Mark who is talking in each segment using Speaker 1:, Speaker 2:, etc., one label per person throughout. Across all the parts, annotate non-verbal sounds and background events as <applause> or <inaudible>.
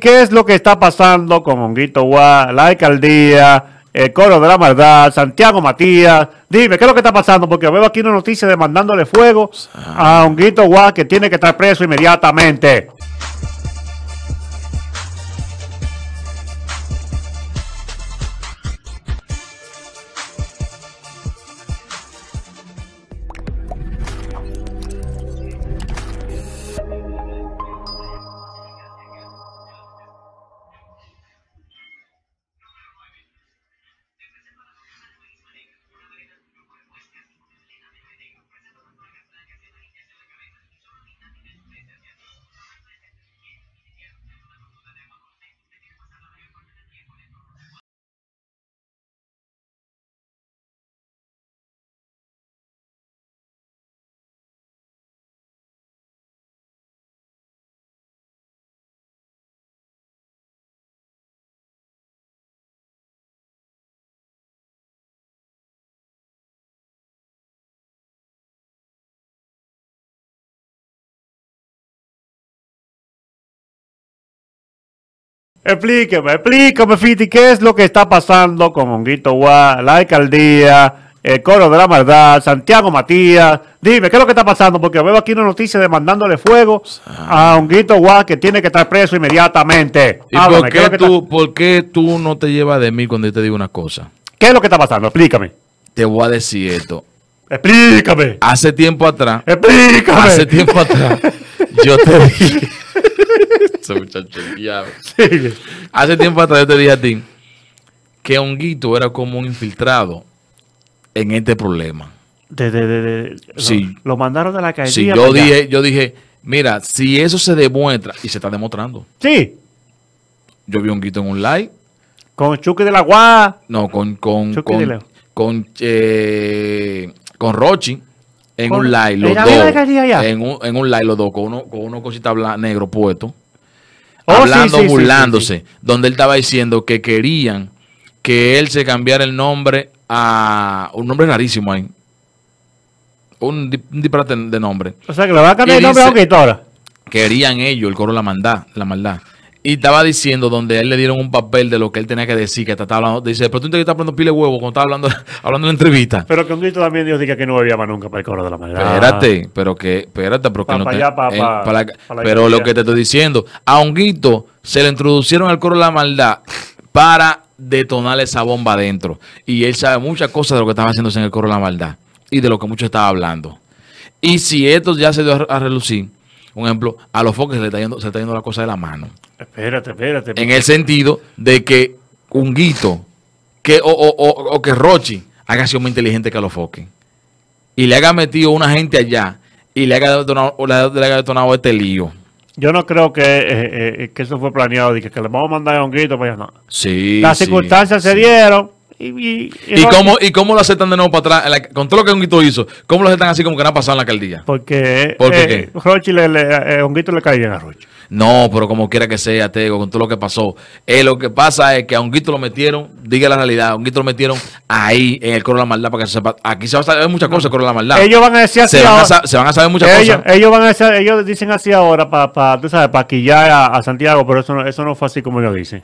Speaker 1: ¿qué es lo que está pasando con Honguito Guá, la alcaldía, el coro de la maldad, Santiago Matías? Dime, ¿qué es lo que está pasando? Porque veo aquí una noticia de mandándole fuego a Honguito Guá que tiene que estar preso inmediatamente. Explíqueme, explíqueme, Fiti, ¿qué es lo que está pasando con Honguito Guá, la alcaldía, el coro de la maldad, Santiago Matías? Dime, ¿qué es lo que está pasando? Porque veo aquí una noticia de mandándole fuego a Honguito Guá que tiene que estar preso inmediatamente.
Speaker 2: ¿Y
Speaker 1: Háblame,
Speaker 2: por
Speaker 1: ¿qué está-
Speaker 2: tú, por qué tú no te llevas de mí cuando yo te digo una cosa?
Speaker 1: ¿Qué es lo que está pasando? Explícame.
Speaker 2: Te voy a decir esto.
Speaker 1: Explícame.
Speaker 2: Hace tiempo atrás,
Speaker 1: Explícame.
Speaker 2: hace tiempo atrás, yo te <laughs> dije. Ese muchacho, el diablo.
Speaker 1: Sigue.
Speaker 2: Hace tiempo atrás yo te dije a ti que Honguito era como un infiltrado en este problema.
Speaker 1: De- de-
Speaker 2: Sí.
Speaker 1: Lo, lo mandaron de la.
Speaker 2: Si
Speaker 1: para
Speaker 2: yo
Speaker 1: allá.
Speaker 2: dije, yo dije, mira, si eso se demuestra, y se está demostrando.
Speaker 1: Sí.
Speaker 2: Yo vi a Honguito en un live,
Speaker 1: Con Chucky de la Guá.
Speaker 2: no, con, con,
Speaker 1: Chucky
Speaker 2: con, con, eh, con Rochi en
Speaker 1: Con-
Speaker 2: un live, los
Speaker 1: ¿Era
Speaker 2: dos. En un, en un live, los dos, con uno, con uno cosita negro puesto.
Speaker 1: Oh,
Speaker 2: hablando,
Speaker 1: sí, sí,
Speaker 2: burlándose,
Speaker 1: sí,
Speaker 2: donde él estaba diciendo que querían que él se cambiara el nombre a un nombre rarísimo ahí. Un, di- un disparate de nombre.
Speaker 1: O sea que le va a cambiar
Speaker 2: Y
Speaker 1: el nombre a
Speaker 2: dice-
Speaker 1: Honguito ahora.
Speaker 2: Querían ellos el coro la maldad, la maldad. Y estaba diciendo donde a él le dieron un papel de lo que él tenía que decir, que hasta estaba hablando, dice, pero tú te estás hablando pile huevo cuando estaba hablando, <laughs> hablando en la entrevista.
Speaker 1: Pero que Honguito también Dios diga que no bebía más nunca para el coro de la maldad.
Speaker 2: Espérate, pero que, espérate, pero que
Speaker 1: Pa-
Speaker 2: no
Speaker 1: pa'
Speaker 2: te-
Speaker 1: allá, pa-
Speaker 2: eh,
Speaker 1: pa-
Speaker 2: para-
Speaker 1: pa la
Speaker 2: pero lo que te estoy diciendo, a Honguito se le introducieron al coro de la maldad para detonarle esa bomba adentro. Y él sabe muchas cosas de lo que estaba haciéndose en el coro de la maldad y de lo que mucho estaba hablando. Y si esto ya se dio a, a relucir, un ejemplo, a los foques se le está yendo, se le está yendo la cosa de la mano.
Speaker 1: Espérate, espérate.
Speaker 2: En el sentido de que Honguito que, o, o- o- o que Rochi haga sido más inteligente que a los foques. Y le haga metido una gente allá y le haga detonado, le haga detonado este lío.
Speaker 1: Yo no creo que, eh, eh, que eso fue planeado. que, que le vamos a mandar a Honguito para allá. No.
Speaker 2: Sí.
Speaker 1: Las
Speaker 2: sí,
Speaker 1: circunstancias se dieron. Y, y,
Speaker 2: ¿Y cómo, ¿Y cómo lo aceptan de nuevo para atrás? La- con todo lo que Honguito hizo, ¿cómo lo aceptan así como que no ha pasado en la alcaldía?
Speaker 1: Porque
Speaker 2: ¿Por qué
Speaker 1: eh, Rochi le, le, eh, Honguito le caía bien a Rochi.
Speaker 2: No, pero como quiera que sea, Tego, con todo lo que pasó. Eh, lo que pasa es que a Honguito lo metieron, diga la realidad, a Honguito lo metieron ahí en el coro de la maldad para que se sepa. Aquí se va a saber muchas cosas del coro de la maldad.
Speaker 1: Ellos van a decir así
Speaker 2: se, van a,
Speaker 1: ahora.
Speaker 2: se van a saber muchas
Speaker 1: ellos,
Speaker 2: cosas.
Speaker 1: ellos van a decir, ellos dicen así ahora para, pa, tú sabes, para quillar a, a Santiago, pero eso no, eso no fue así como ellos dicen.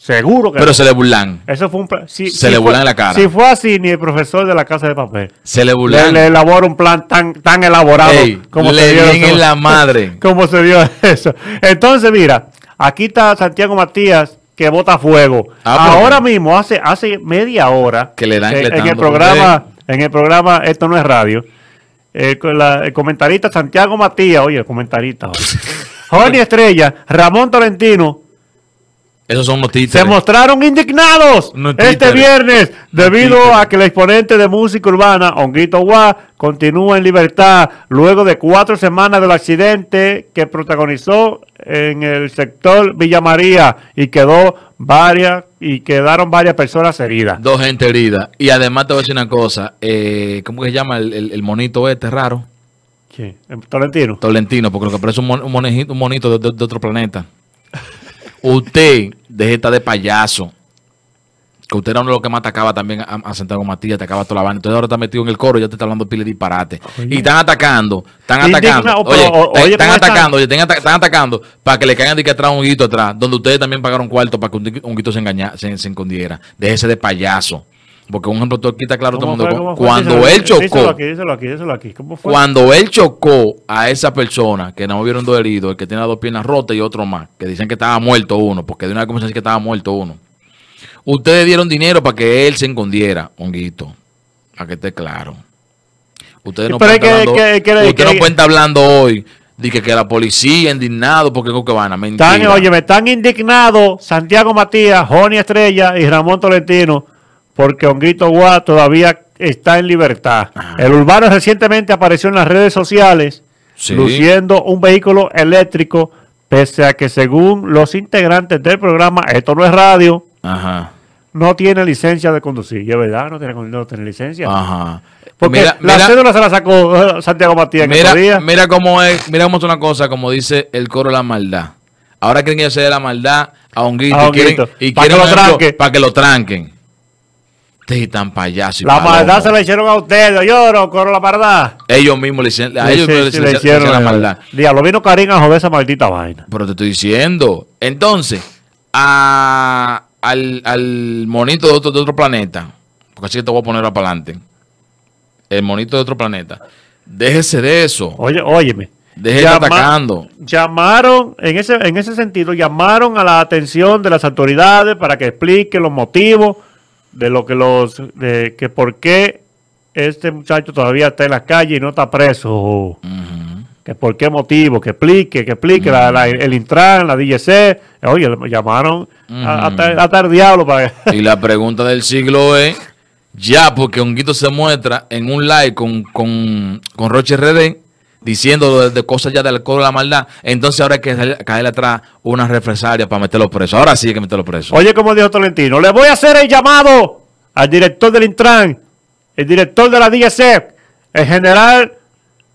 Speaker 1: Seguro que
Speaker 2: Pero
Speaker 1: no.
Speaker 2: se le burlan.
Speaker 1: Eso fue un plan. Si,
Speaker 2: Se
Speaker 1: si
Speaker 2: le burlan en la cara.
Speaker 1: Si fue así, ni el profesor de la casa de papel
Speaker 2: Se le
Speaker 1: le,
Speaker 2: burlan.
Speaker 1: le elabora un plan tan, tan elaborado
Speaker 2: Ey,
Speaker 1: como
Speaker 2: le
Speaker 1: se dio eso.
Speaker 2: en la madre. <laughs>
Speaker 1: como se dio eso. Entonces, mira, aquí está Santiago Matías que bota fuego.
Speaker 2: Ah,
Speaker 1: Ahora mismo, hace, hace media hora,
Speaker 2: Que le dan-
Speaker 1: eh,
Speaker 2: le
Speaker 1: en el programa, en el programa Esto no es radio, el, la- el comentarista Santiago Matías, oye, el comentarista. <laughs> Jorge Estrella, Ramón Tolentino,
Speaker 2: Esos son los
Speaker 1: se mostraron indignados este viernes debido a que el exponente de música urbana, Honguito Guá, continúa en libertad luego de cuatro semanas del accidente que protagonizó en el sector Villa María y quedó varias y quedaron varias personas heridas.
Speaker 2: Dos gente herida. Y además te voy a decir una cosa. Eh, ¿Cómo que se llama el, el- el monito este raro?
Speaker 1: En Tolentino.
Speaker 2: Tolentino, porque lo que parece un, mon- un monejito- un monito de, de- de otro planeta. Usted deje de estar de payaso. que usted era uno de los que más atacaba también a, a Santiago Matías, atacaba a toda la banda. Entonces ahora está metido en el coro y ya te está hablando pile de disparate.
Speaker 1: Oye.
Speaker 2: Y están atacando, están atacando.
Speaker 1: pero,
Speaker 2: Oye,
Speaker 1: o- oye,
Speaker 2: están atacando, oye, están, ata- están atacando para que le caigan de que atrás un guito atrás, donde ustedes también pagaron cuarto para que un, un guito se engaña, se, se escondiera. Déjese de payaso. Porque un ejemplo, tú aquí está claro todo el
Speaker 1: ¿Cómo
Speaker 2: mundo.
Speaker 1: fue? ¿Cómo fue?
Speaker 2: Cuando
Speaker 1: Díselo-
Speaker 2: él chocó,
Speaker 1: Díselo aquí, díselo aquí, díselo aquí. ¿Cómo fue?
Speaker 2: cuando él chocó a esa persona, que no vieron dos heridos, el que tiene las dos piernas rotas y otro más, que dicen que estaba muerto uno, porque de una vez comenzaron que estaba muerto uno. Ustedes dieron dinero para que él se escondiera, honguito. Para que esté claro. Ustedes no pueden
Speaker 1: hay
Speaker 2: estar
Speaker 1: que-
Speaker 2: hablando,
Speaker 1: que- que-
Speaker 2: ustedes
Speaker 1: que-
Speaker 2: no pueden estar hablando hoy de que, la policía indignado porque que van a mentir.
Speaker 1: Oye, me están indignados Santiago Matías, Joni Estrella y Ramón Tolentino porque Honguito Guá todavía está en libertad.
Speaker 2: Ajá.
Speaker 1: El urbano recientemente apareció en las redes sociales
Speaker 2: Sí.
Speaker 1: luciendo un vehículo eléctrico, pese a que según los integrantes del programa, esto no es radio,
Speaker 2: Ajá.
Speaker 1: no tiene licencia de conducir. Y es verdad, no tiene, no tiene licencia.
Speaker 2: Ajá.
Speaker 1: Porque
Speaker 2: Mira,
Speaker 1: la
Speaker 2: mira-
Speaker 1: cédula se la sacó eh, Santiago Matías
Speaker 2: Mira, cómo es, mira cómo es una cosa, como dice el coro la maldad. Ahora quieren hacer la maldad a Honguito
Speaker 1: A
Speaker 2: y quieren, y
Speaker 1: que lo
Speaker 2: un ejemplo,
Speaker 1: tranque.
Speaker 2: pa' que lo tranquen. Tan payaso y
Speaker 1: La
Speaker 2: palomo.
Speaker 1: maldad se la hicieron a ustedes, lloro, coro la maldad.
Speaker 2: Ellos mismos le hicieron, a
Speaker 1: Sí,
Speaker 2: ellos
Speaker 1: sí,
Speaker 2: mismos le
Speaker 1: sí,
Speaker 2: hicieron,
Speaker 1: le hicieron
Speaker 2: la
Speaker 1: la
Speaker 2: maldad.
Speaker 1: Diablo, vino Karim a joder esa maldita vaina.
Speaker 2: Pero te estoy diciendo. Entonces, a- al, al monito de otro, de otro planeta, porque así que te voy a poner para adelante. El monito de otro planeta. Déjese de eso.
Speaker 1: Oye, óyeme.
Speaker 2: Deje de
Speaker 1: Llama-
Speaker 2: atacando.
Speaker 1: Llamaron, en ese, en ese sentido, llamaron a la atención de las autoridades para que expliquen los motivos de lo que los, de que por qué este muchacho todavía está en la calle y no está preso. Que por qué motivo, que explique, que explique la- la- el Intran, la DGC. Oye, le llamaron a- hasta, hasta el diablo para
Speaker 2: Y la pregunta del siglo es, ya porque Honguito se muestra en un live con, con, con Roche RD, diciendo de, cosas ya del de la maldad, entonces ahora hay que caerle atrás una represalia para meterlo preso. Ahora sí hay que meterlo preso.
Speaker 1: Oye, como dijo Tolentino, le voy a hacer el llamado al director del Intran, el director de la DGC, el general,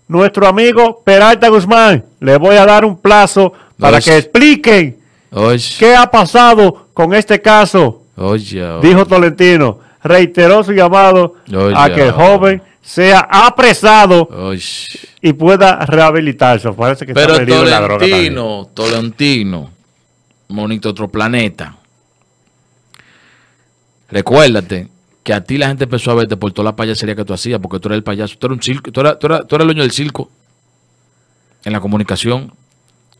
Speaker 1: nuestro amigo Peralta Guzmán. Le voy a dar un plazo para
Speaker 2: Oye.
Speaker 1: que expliquen
Speaker 2: Oye,
Speaker 1: qué ha pasado con este caso,
Speaker 2: oye,
Speaker 1: dijo Tolentino. Reiteró su llamado a que el joven sea apresado y pueda rehabilitarse. Parece que
Speaker 2: Pero. Tolentino, Tolentino, monito otro planeta. Recuérdate que a ti la gente empezó a verte por toda la payasería que tú hacías, porque tú eres el payaso, tú eres un circo, tú eras, tú eras- tú eras el dueño del circo en la comunicación,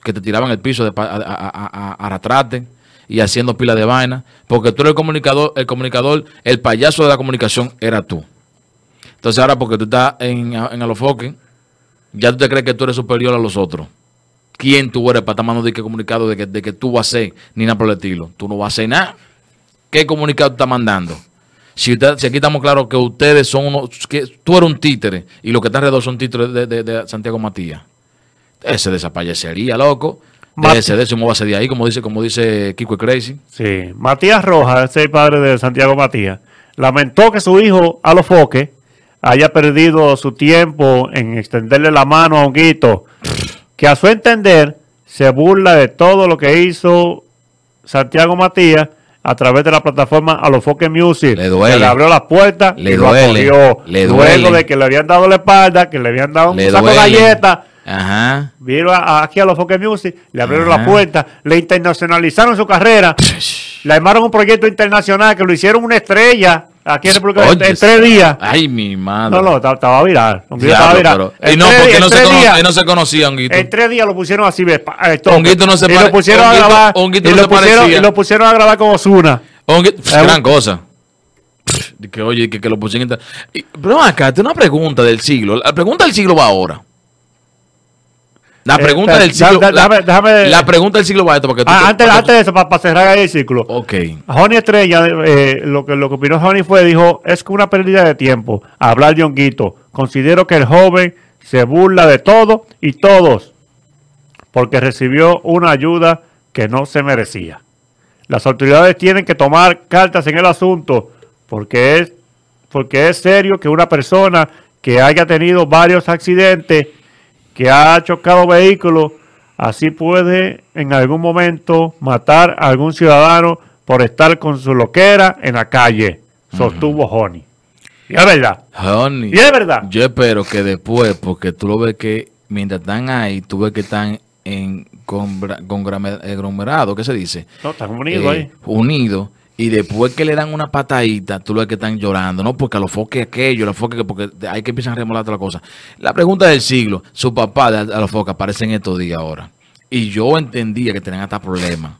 Speaker 2: que te tiraban el piso de a, a- y haciendo pila de vaina, porque tú eres el comunicador, el comunicador, el payaso de la comunicación era tú. Entonces ahora porque tú estás en, en Alofoque, ya tú te crees que tú eres superior a los otros. ¿Quién tú eres para estar mandando de que comunicado de que, de que tú vas a hacer ni nada por el estilo? Tú no vas a hacer nada. ¿Qué comunicado tú estás mandando? Si, usted- si aquí estamos claros que ustedes son unos, que tú eres un títere y los que están alrededor son títeres de, de- de Santiago Matías. Ese de esa payasería, loco.
Speaker 1: Mat-
Speaker 2: Ese de va a hacer de ahí, como dice, como dice Kiko Crazy.
Speaker 1: Sí, Matías Rojas, ese es el padre de Santiago Matías, lamentó que su hijo Alofoque haya perdido su tiempo en extenderle la mano a Honguito, que a su entender se burla de todo lo que hizo Santiago Matías a través de la plataforma Alofoque Music.
Speaker 2: Le duele.
Speaker 1: Que le abrió las puertas
Speaker 2: Le
Speaker 1: y lo
Speaker 2: duele.
Speaker 1: acogió.
Speaker 2: Le
Speaker 1: Luego de que le habían dado la espalda, que le habían dado un
Speaker 2: Le
Speaker 1: saco de galletas.
Speaker 2: Ajá.
Speaker 1: Vino a- a- aquí a los Foque Music, le abrieron
Speaker 2: Ajá.
Speaker 1: la puerta, le internacionalizaron su carrera, le armaron un proyecto internacional que lo hicieron una estrella aquí en República Dominicana en tres días.
Speaker 2: Ay, mi madre.
Speaker 1: No, no, estaba, viral. Estaba viral.
Speaker 2: y no, porque no se,
Speaker 1: días-
Speaker 2: no se conocía, Honguito.
Speaker 1: En tres días lo pusieron así.
Speaker 2: Honguito no se
Speaker 1: y
Speaker 2: pare-
Speaker 1: lo pusieron a grabar,
Speaker 2: Honguito
Speaker 1: y,
Speaker 2: no
Speaker 1: lo
Speaker 2: se
Speaker 1: pusieron,
Speaker 2: parecía.
Speaker 1: y lo pusieron a grabar con Osuna.
Speaker 2: Gran cosa. Que, oye, que, que lo pusieron. y- Pero acá, tengo una pregunta del siglo. La pregunta del siglo va ahora. La
Speaker 1: Eh,
Speaker 2: pregunta
Speaker 1: espera,
Speaker 2: del siglo.
Speaker 1: da-
Speaker 2: la,
Speaker 1: déjame-
Speaker 2: la pregunta del siglo va esto. Porque tú-
Speaker 1: Ah, antes,
Speaker 2: porque
Speaker 1: antes de eso, para, cerrar ahí el
Speaker 2: tú- Ok.
Speaker 1: Joni Estrella, eh, lo, que, lo que opinó Joni fue, dijo, es que una pérdida de tiempo hablar de Honguito. Considero que el joven se burla de todo y todos porque recibió una ayuda que no se merecía. Las autoridades tienen que tomar cartas en el asunto porque es, porque es serio que una persona que haya tenido varios accidentes, que ha chocado vehículos, así puede en algún momento matar a algún ciudadano por estar con su loquera en la calle, sostuvo Honey. Y es verdad.
Speaker 2: Honey,
Speaker 1: Y es verdad.
Speaker 2: yo espero que después, porque tú lo ves que mientras están ahí, tú ves que están en congra- congrame- conglomerado, ¿qué se dice?
Speaker 1: No, están unidos
Speaker 2: Eh,
Speaker 1: ahí.
Speaker 2: unidos. Y después que le dan una patadita, tú lo ves que están llorando, ¿no? Porque a los foques aquello, a los foques que, porque hay que empiezan a remolar otra cosa. La pregunta del siglo, su papá de a los foques aparece en estos días ahora. Y yo entendía que tenían hasta problemas.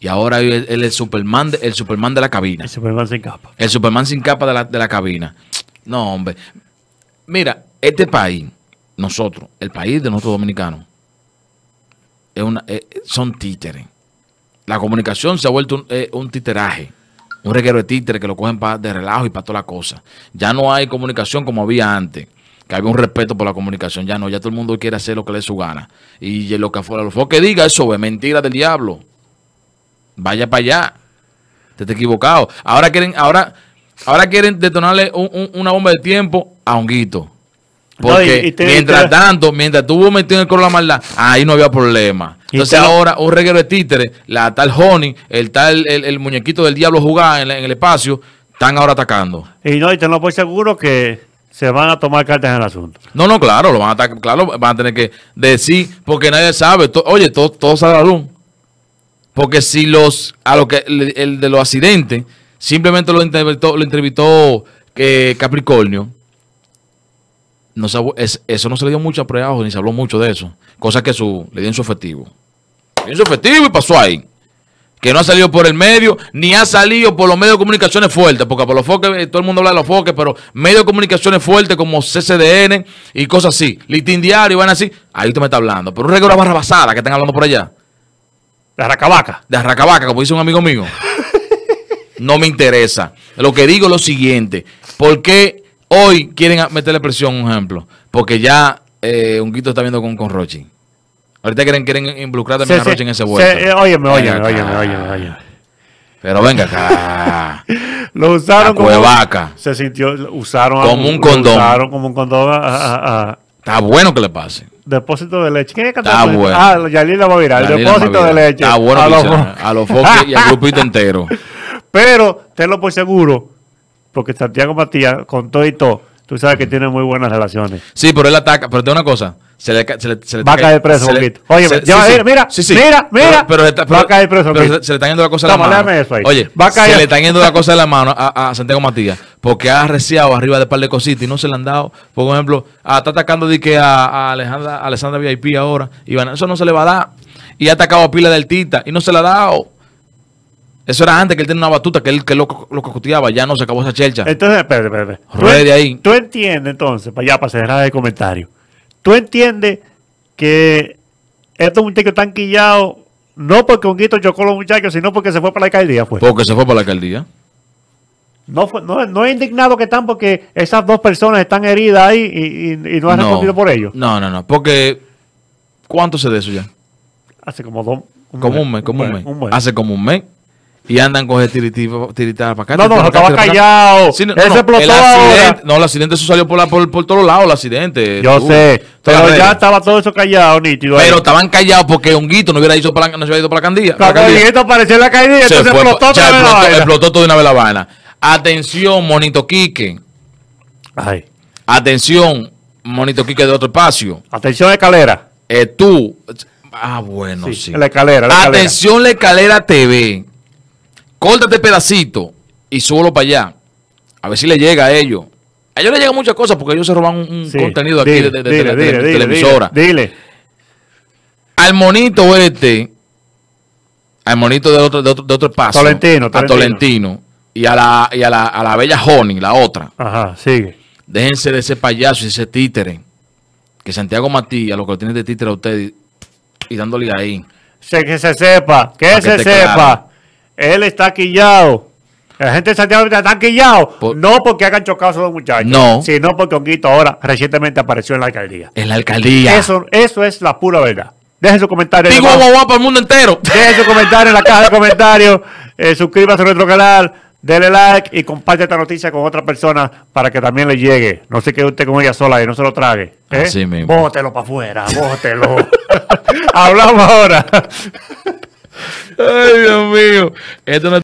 Speaker 2: Y ahora él, él es el Superman, de, el Superman de la cabina.
Speaker 1: El Superman sin capa.
Speaker 2: El Superman sin capa de la, de la cabina. No, hombre. Mira, este país, nosotros, el país de nosotros dominicanos, es una, eh, son títeres. La comunicación se ha vuelto un, eh, un titeraje. Un reguero de títeres que lo cogen de relajo y para toda la cosa. Ya no hay comunicación como había antes. Que había un respeto por la comunicación. Ya no, ya todo el mundo quiere hacer lo que le dé su gana. Y lo que fuera, lo que diga eso es mentira del diablo. Vaya para allá. Te estás equivocado. Ahora quieren, ahora, ahora quieren detonarle un- un- una bomba de tiempo a Honguito.
Speaker 1: No,
Speaker 2: Porque
Speaker 1: y- y te-
Speaker 2: mientras
Speaker 1: te-
Speaker 2: tanto, mientras estuvo metido en el coro de la maldad, ahí no había problema. Entonces
Speaker 1: te lo-
Speaker 2: ahora un reguero de títeres, la tal Honey, el tal, el, el muñequito del diablo jugaba en, el espacio, están ahora atacando.
Speaker 1: Y no, y tenlo por seguro que se van a tomar cartas en el asunto.
Speaker 2: No, no, claro, lo van a atacar, claro, van a tener que decir, porque nadie sabe. To- oye, todo, todo sale a la luz. Porque si los, a lo que, el, el de los accidentes, simplemente lo entrevistó, lo entrevistó eh, Capricornio, no se, es- eso no se le dio mucho a ni se habló mucho de eso. Cosa que su, le dio en su efectivo. Le dio en su efectivo y pasó ahí. Que no ha salido por el medio, ni ha salido por los medios de comunicaciones fuertes, porque por los foques, eh, todo el mundo habla de los foques, pero medios de comunicaciones fuertes como CCDN y cosas así, Litín Diario, van así, ahí usted me está hablando. Pero un regalo barra basada que están hablando por allá,
Speaker 1: La racabaca.
Speaker 2: de Arracabaca, como dice un amigo mío. <laughs> No me interesa. Lo que digo es lo siguiente, ¿por qué hoy quieren a- meterle presión, un ejemplo? Porque ya eh, Unguito está viendo con, con Rochi. Ahorita quieren, quieren involucrar también a
Speaker 1: Se-
Speaker 2: Rochi
Speaker 1: se-
Speaker 2: en ese
Speaker 1: se-
Speaker 2: vuelto.
Speaker 1: eh, óyeme, óyeme, óyeme, óyeme, óyeme.
Speaker 2: Pero venga acá. <laughs>
Speaker 1: Lo usaron como.
Speaker 2: cuevaca.
Speaker 1: Se sintió. Usaron a-
Speaker 2: Como un condón.
Speaker 1: Usaron como un condón a, a- a-
Speaker 2: Está bueno que le pase.
Speaker 1: depósito de leche. ¿Quién es que
Speaker 2: Está bueno.
Speaker 1: Ah, Yalil la va a virar. Depósito de leche.
Speaker 2: Está bueno
Speaker 1: a los-
Speaker 2: a los foques y al grupito <laughs> entero.
Speaker 1: Pero tenlo por seguro, porque Santiago Matías, con todo y todo, tú sabes que tiene muy buenas relaciones.
Speaker 2: Sí, pero él ataca. Pero te una cosa. Se le, se le, se le
Speaker 1: Va a caer preso, ir, mira, mira, mira.
Speaker 2: Pero,
Speaker 1: Va a caer preso,
Speaker 2: pero se, le están yendo la cosa de la mano.
Speaker 1: eso ahí.
Speaker 2: Oye,
Speaker 1: Va a caer-
Speaker 2: se le están yendo la cosa de la mano a, a Santiago Matías. Porque ha arreciado arriba de par de cositas y no se le han dado. Por ejemplo, está atacando de que a, a Alejandra, a Alessandra VIP ahora. Y eso no se le va a dar. Y ha atacado a pila del Tita y no se le ha dado. Eso era antes que él tenía una batuta que él que lo, lo cocoteaba. Ya no se acabó esa chelcha.
Speaker 1: Entonces, espérate, espérate.
Speaker 2: Ruede ahí.
Speaker 1: tú entiendes entonces, para allá, para cerrar el comentario. Tú entiendes que estos muchachos están quillados no porque Honguito chocó a los muchachos, sino porque se fue para la alcaldía, pues.
Speaker 2: Porque se fue para la alcaldía.
Speaker 1: No, fue, no, no es indignado que están porque esas dos personas están heridas ahí y, y- y no han respondido por ello.
Speaker 2: No, no, no. Porque, ¿cuánto se de eso ya?
Speaker 1: Hace como dos.
Speaker 2: Como un mes, como un mes.
Speaker 1: un mes.
Speaker 2: Hace como un mes. Y andan con tirititas para acá.
Speaker 1: No, no,
Speaker 2: tirititas
Speaker 1: estaba callado.
Speaker 2: Sí, no,
Speaker 1: Él
Speaker 2: no,
Speaker 1: explotó
Speaker 2: el accidente, no, el accidente eso salió por, la, por, por todos lados, el accidente.
Speaker 1: Yo
Speaker 2: Tú,
Speaker 1: sé, pero ya estaba todo eso callado, nítido. ahí.
Speaker 2: Pero estaban callados porque Honguito no hubiera ido para, no se hubiera ido para la
Speaker 1: Cuando
Speaker 2: alcaldía.
Speaker 1: Honguito apareció en la
Speaker 2: Se
Speaker 1: entonces
Speaker 2: fue
Speaker 1: explotó vez la vaina.
Speaker 2: explotó todo de una vez la vaina. Atención, Monito Quique.
Speaker 1: Ay,
Speaker 2: Atención, Monito Quique de otro espacio.
Speaker 1: atención escalera.
Speaker 2: Eh, tú. Ah, bueno, sí.
Speaker 1: Sí, la escalera, la escalera.
Speaker 2: Atención, la escalera TV. Córtate pedacito y súbelo para allá. A ver si le llega a ellos. A ellos les llegan muchas cosas porque ellos se roban un,
Speaker 1: Sí,
Speaker 2: contenido aquí
Speaker 1: dile,
Speaker 2: de, de-
Speaker 1: dile,
Speaker 2: de-
Speaker 1: dile,
Speaker 2: televisora.
Speaker 1: Dile.
Speaker 2: Al monito este, al monito de otro, de otro, de otro espacio.
Speaker 1: Tolentino,
Speaker 2: A
Speaker 1: Tolentino.
Speaker 2: Tolentino. Y a la, y a la, a la bella Honey, la otra.
Speaker 1: Ajá, sigue.
Speaker 2: Déjense de ese payaso y ese títere. Que Santiago Matías lo que lo tiene de títere a usted y, y dándole ahí.
Speaker 1: Se, que se sepa, que se sepa.
Speaker 2: claro.
Speaker 1: Él está quillado. La gente de Santiago está quillado.
Speaker 2: Por-
Speaker 1: no porque hagan chocado a esos dos muchachos.
Speaker 2: No.
Speaker 1: Sino porque Honguito ahora recientemente apareció en la alcaldía.
Speaker 2: En la alcaldía.
Speaker 1: Eso, eso es la pura verdad. Dejen su comentario.
Speaker 2: Digo guau, para el mundo entero.
Speaker 1: Dejen su comentario en la caja de <laughs> comentarios. Eh, suscríbase a nuestro canal. Dele like y comparte esta noticia con otra persona para que también le llegue. No se quede usted con ella sola y no se lo trague. ¿eh?
Speaker 2: Así mismo.
Speaker 1: Bótelo para afuera, bótelo. <laughs> Hablamos ahora. <laughs>
Speaker 2: Ay, Dios mío. Esto no